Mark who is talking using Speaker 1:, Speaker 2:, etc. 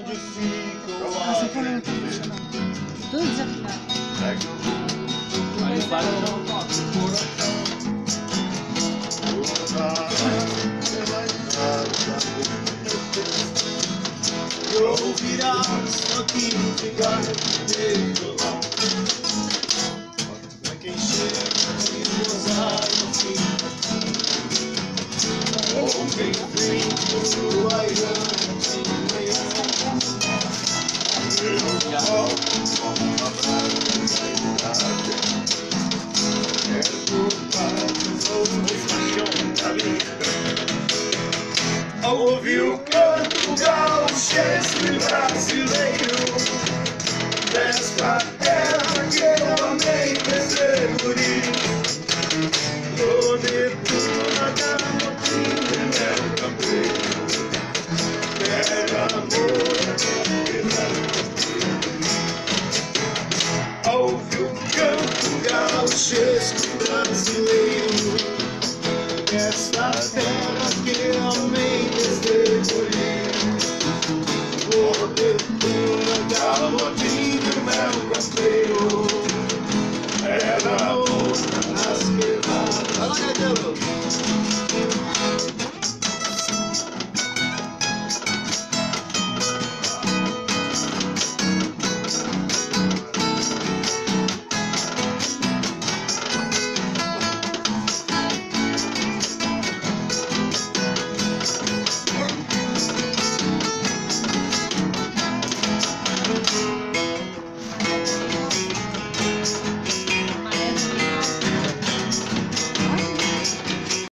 Speaker 1: onde fica o Ah, falou não tá funcionando.
Speaker 2: Tudo desafinado.
Speaker 1: Pega o rumo Aí
Speaker 3: vai no do coração
Speaker 1: Pela estrada E ouvirás aquilo ficar de violão Pra quem chega de gozar no fim. Ou quem vem do Ouvi o canto gaúchesco brasileiro Desta terra que eu amei desde guri. Bonito na garotinha, meu campeiro. Era amor Deixes brasileiro Esta terra que amei desde guri Cobertura galotinho meu campeiro Era outra nas quebradas